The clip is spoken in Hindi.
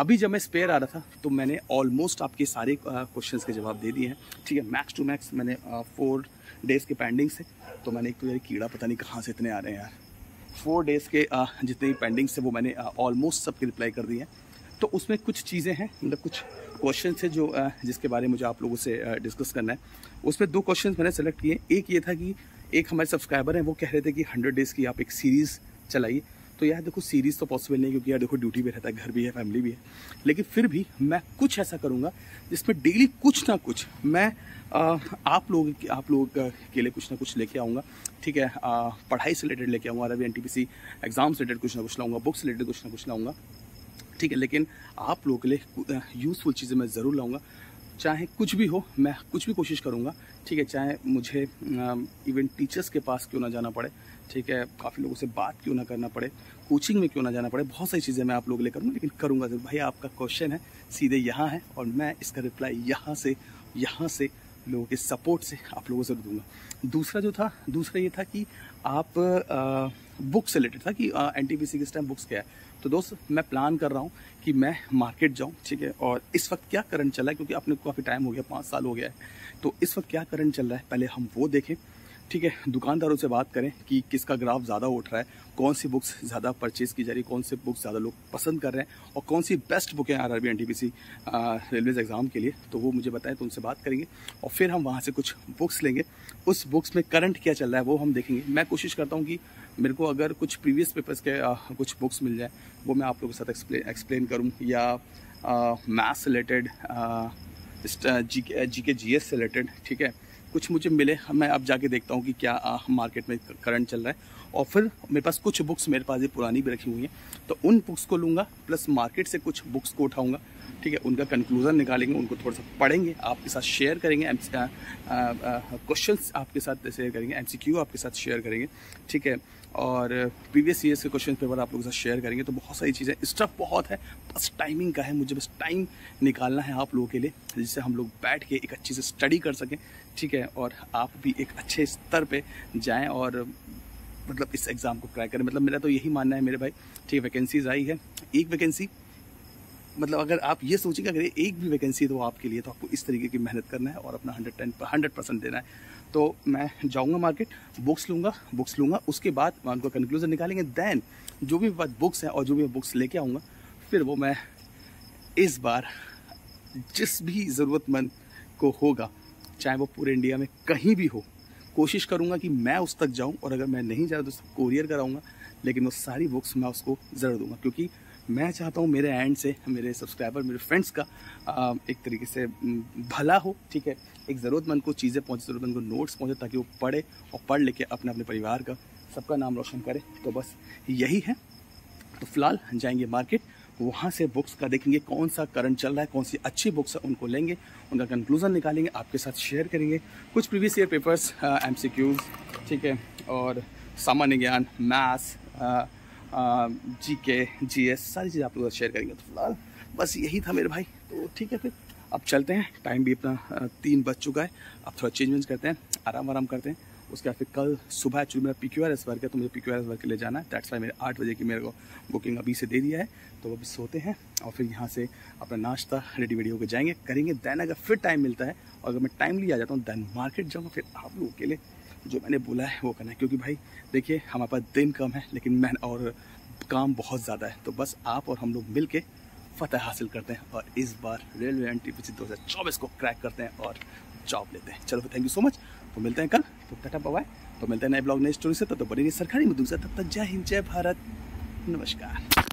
अभी जब मैं स्पेयर आ रहा था तो मैंने ऑलमोस्ट आपके सारे क्वेश्चंस के जवाब दे दिए हैं। ठीक है मैक्स टू मैक्स मैंने फोर डेज़ के पेंडिंग से तो मैंने एक तो कीड़ा पता नहीं कहाँ से इतने आ रहे हैं यार। फोर डेज़ के जितने भी पेंडिंग से वो मैंने ऑलमोस्ट सबके रिप्लाई कर दिए हैं। तो उसमें कुछ चीज़ें हैं मतलब कुछ क्वेश्चन थे जो जिसके बारे में मुझे आप लोगों से डिस्कस करना है। उसमें दो क्वेश्चन मैंने सेलेक्ट किए। एक ये था कि एक हमारे सब्सक्राइबर हैं, वो कह रहे थे कि हंड्रेड डेज़ की आप एक सीरीज़ चलाइए। तो यार देखो सीरीज़ तो पॉसिबल नहीं क्योंकि यार देखो ड्यूटी भी रहता है घर भी है फैमिली भी है। लेकिन फिर भी मैं कुछ ऐसा करूँगा जिसमें डेली कुछ ना कुछ मैं आ, आप लोग आप लोग के लिए कुछ ना कुछ लेके आऊँगा। ठीक है आ, पढ़ाई से रिलेटेड लेके आऊँगा रवि एन टी एग्ज़ाम से रिलेटेड कुछ ना कुछ लाऊँगा बुक्स रिलेटेड कुछ ना कुछ लाऊँगा। ठीक है लेकिन आप लोगों के लिए यूज़फुल चीज़ें मैं ज़रूर लाऊँगा। चाहे कुछ भी हो, मैं कुछ भी कोशिश करूँगा। ठीक है, चाहे मुझे इवन टीचर्स के पास क्यों ना जाना पड़े, ठीक है, काफ़ी लोगों से बात क्यों ना करना पड़े कोचिंग में क्यों ना जाना पड़े, बहुत सारी चीज़ें मैं आप लोग ले करूँगा, लेकिन करूँगा भाई, आपका क्वेश्चन है, सीधे यहाँ है और मैं इसका रिप्लाई यहाँ से यहाँ से लोगों के सपोर्ट से आप लोगों को ज़रूर दूँगा। दूसरा जो था, दूसरा ये था कि आप बुक से रिलेटेड था कि N T P time books क्या है। तो दोस्त, मैं प्लान कर रहा हूँ कि मैं मार्केट जाऊँ, ठीक है? और इस वक्त क्या करंट चला है? क्योंकि आपने काफ़ी टाइम हो गया, पाँच साल हो गया है। तो इस वक्त क्या करंट चल रहा है? पहले हम वो देखें। ठीक है दुकानदारों से बात करें कि किसका ग्राफ ज़्यादा उठ रहा है कौन सी बुक्स ज़्यादा परचेज़ की जा रही है कौन सी बुक्स ज़्यादा लोग पसंद कर रहे हैं और कौन सी बेस्ट बुकें R R B N T P C railways exam के लिए। तो वो मुझे बताएँ तो उनसे बात करेंगे और फिर हम वहाँ से कुछ बुक्स लेंगे। उस बुक्स में करंट क्या चल रहा है वो हम देखेंगे। मैं कोशिश करता हूँ कि मेरे को अगर कुछ प्रीवियस पेपर्स के आ, कुछ बुक्स मिल जाए वो मैं आप लोगों के साथ एक्सप्लेन एक्सप्लेन करूँ या मैथ्स रिलेटेड जी के जी एस से रिलेटेड ठीक है? कुछ मुझे मिले मैं अब जाके देखता हूँ कि क्या आ, मार्केट में करंट चल रहा है। और फिर मेरे पास कुछ बुक्स मेरे पास ये पुरानी भी रखी हुई हैं तो उन बुक्स को लूँगा प्लस मार्केट से कुछ बुक्स को उठाऊँगा। ठीक है, उनका कंक्लूजन निकालेंगे, उनको थोड़ा सा पढ़ेंगे, आपके साथ शेयर करेंगे क्वेश्चन आपके साथ शेयर करेंगे एम आपके साथ शेयर करेंगे, ठीक है? और प्रीवियस ईयर्स के क्वेश्चन पेपर आप लोगों के साथ शेयर करेंगे तो बहुत सारी चीज़ें स्टफ़ बहुत है, बस टाइमिंग का है, मुझे बस टाइम निकालना है आप लोगों के लिए, जिससे हम लोग बैठ के एक अच्छी से स्टडी कर सकें, ठीक है? और आप भी एक अच्छे स्तर पे जाएँ और मतलब इस एग्ज़ाम को क्रैक करें। मतलब मेरा तो यही मानना है मेरे भाई, ठीक है वैकेंसीज आई है, एक वैकेंसी मतलब अगर आप ये सोचेंगे अगर एक भी वैकेंसी तो आपके लिए तो आपको इस तरीके की मेहनत करना है और अपना हंड्रेड टेन हंड्रेड परसेंट देना है। तो मैं जाऊँगा मार्केट बुक्स लूँगा बुक्स लूँगा, उसके बाद मैं उनको कंक्लूजन निकालेंगे। दैन जो भी बुक्स हैं और जो भी बुक्स लेके आऊँगा, फिर वो मैं इस बार जिस भी ज़रूरतमंद को होगा, चाहे वो पूरे इंडिया में कहीं भी हो, कोशिश करूँगा कि मैं उस तक जाऊँ और अगर मैं नहीं जा तो उसको कोरियर कराऊँगा, लेकिन वो सारी बुक्स मैं उसको ज़रूर दूँगा, क्योंकि मैं चाहता हूँ मेरे एंड से मेरे सब्सक्राइबर मेरे फ्रेंड्स का आ, एक तरीके से भला हो ठीक है? एक ज़रूरतमंद को चीज़ें पहुँचे ज़रूरतमंद को नोट्स पहुँचे ताकि वो पढ़े और पढ़ लेके अपने अपने परिवार का सबका नाम रोशन करे। तो बस यही है। तो फ़िलहाल जाएँगे मार्केट वहाँ से बुक्स का देखेंगे कौन सा करंट चल रहा है कौन सी अच्छी बुक्स है उनको लेंगे उनका कंक्लूजन निकालेंगे आपके साथ शेयर करेंगे। कुछ प्रीवियस ईयर पेपर्स एम ठीक है? और सामान्य ज्ञान मैथ्स जी के जी एस सारी चीज़ें आप लोग शेयर करेंगे। तो फ़िलहाल बस यही था मेरे भाई। तो ठीक है फिर, अब चलते हैं। टाइम भी अपना तीन बज चुका है। अब थोड़ा चेंज वेंज करते हैं आराम आराम करते हैं। उसके बाद फिर कल सुबह एक्चुअली मेरा P Q R S work है तो मुझे P Q R S work के लिए जाना है। दैट्स वाई मेरे आठ बजे की मेरे को बुकिंग अभी से दे दिया है। तो अभी सोते हैं और फिर यहाँ से अपना नाश्ता रेडी वेडी होकर जाएँगे, करेंगे। दैन अगर फिर टाइम मिलता है, और अगर मैं टाइमली आ जाता हूँ दैन मार्केट जाऊँगा फिर आप लोगों के लिए। जो मैंने बोला है वो करना है। क्योंकि भाई देखिए हमारे पास दिन कम है लेकिन मैं और काम बहुत ज़्यादा है। तो बस आप और हम लोग मिल फतेह हासिल करते हैं और इस बार रेलवे एन टी पी दो हज़ार चौबीस को क्रैक करते हैं और जॉब लेते हैं। चलो थैंक यू सो मच तो मिलते हैं कल। तो टाटा बाय तो मिलते हैं नए ब्लॉग नए स्टोरी से तो, तो बड़ी सरकारी मुद्दों से। तब तक जय हिंद जय भारत। नमस्कार।